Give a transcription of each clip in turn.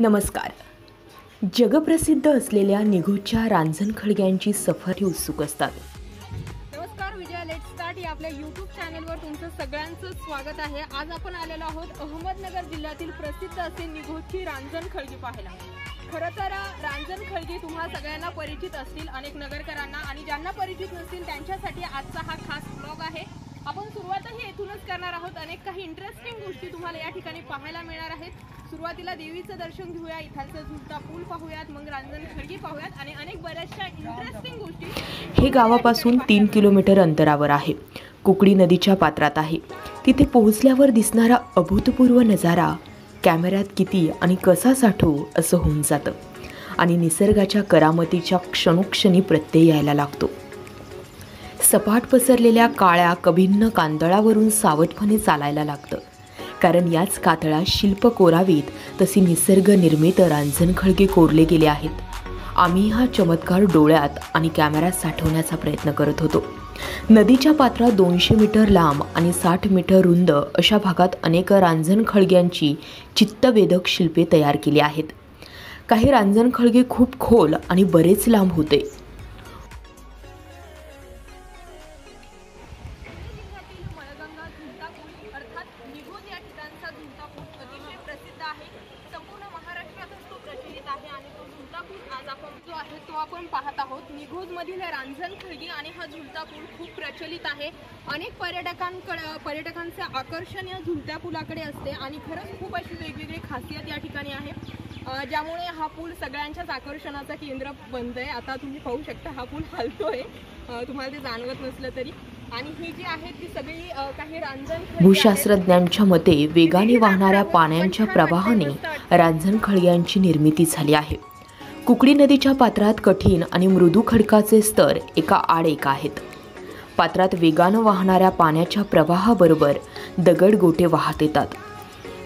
नमस्कार. जगप्रसिद्ध असलेल्या निघूच्या रांजण खळग्यांची सफर उत्सुक असतात. नमस्कार विजया लेट स्टार्ट या आपल्या युट्यूब चॅनलवर तुमचं सगळ्यांचं स्वागत आहे. आज आपण आलेलो आहोत अहमदनगर जिल्ह्यातील प्रसिद्ध असे निघूची रांजण खळगी पाहायला. खरं तर रांजण खळगी तुम्हाला सगळ्यांना परिचित असतील अनेक नगरकरांना आणि ज्यांना परिचित नसतील त्यांच्यासाठी आजचा हा खास ब्लॉग आहे. आपण सुरुवात करणार आहोत. अनेक काही इंटरेस्टिंग गोष्टी तुम्हाला या ठिकाणी पाहायला मिळणार आहेत. सुरुवातीला देवीचं दर्शन घेऊया इथालचं झुलता पूल पाहूयात मग रांजण खळगी पाहूयात आणि अनेक बऱ्याचशा इंटरेस्टिंग गोष्टी हे गावापासून तीन किलोमीटर अंतरावर आहे. कुकडी नदीच्या पात्रात आहे. तिथे पोहोचल्यावर दिसणारा अभूतपूर्व नजारा कॅमेऱ्यात किती आणि कसा साठवू असं होऊन जातं. आणि निसर्गाच्या करामतीच्या क्षणोक्षणी प्रत्यय यायला लागतो. सपाट पसरलेल्या काळ्या कभिन्न कांदळावरून सावधपणे चालायला लागतं. कारण याच कातळात शिल्प कोरावीत तसे निसर्ग निर्मित रांजण खळगे कोरले गेले आहेत. आम्ही हा चमत्कार डोळ्यात आणि कॅमेऱ्यात साठवण्याचा प्रयत्न करत होतो. नदीच्या पात्रात दोनशे मीटर लांब आणि साठ मीटर रुंद अशा भागात अनेक रांजण खळग्यांची चित्तवेधक शिल्पे तयार केली आहेत. काही रांजण खळगे खूप खोल आणि बरेच लांब होते. आहे. संपूर्ण महाराष्ट्रातच तो प्रचलित आहे आणि तो झुलता पूल आज आपण जो आहे तो आपण पाहत आहोत. निघोजमधील रांझण खळगी आणि हा झुलता पूल खूप प्रचलित आहे. अनेक पर्यटकांकडे पर्यटकांचे आकर्षण या झुलत्या पुलाकडे असते आणि खरंच खूप अशी वेगवेगळी खासियत या ठिकाणी आहे. ज्यामुळे हा पूल सगळ्यांच्याच आकर्षणाचा केंद्र बनतोय. आता तुम्ही पाहू शकता हा पूल हलतोय. तुम्हाला ते जाणवत नसलं तरी. भूशास्त्रज्ञांच्या मते वेगाने वाहणाऱ्या पाण्याच्या प्रवाहाने रांजण खळग्यांची निर्मिती झाली आहे. कुकडी नदीच्या पात्रात कठीण आणि मृदू खडकाचे स्तर एका आड एक आहेत. पात्रात वेगानं वाहणाऱ्या पाण्याच्या प्रवाहाबरोबर दगडगोटे वाहत येतात.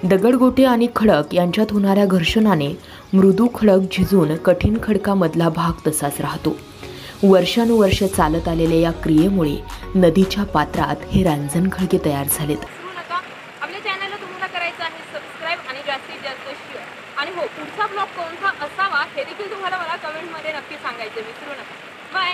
दगडगोटे आणि खडक यांच्यात होणाऱ्या घर्षणाने मृदू खडक झिजून कठीण खडकामधला भाग तसाच राहतो. वर्षानुवर्ष चालत आलेल्या या क्रियेमुळे नदीच्या पात्रात हे रांजण खळगे तयार झालेत. विसरू नका. आपल्या चॅनलला तुम्हाला करायचं आहे सबस्क्राईब आणि जास्तीत जास्त शेअर आणि हो पुढचा ब्लॉग कोणता असावा हे देखील तुम्हाला मला कमेंटमध्ये नक्की सांगायचं विसरू नका. बाय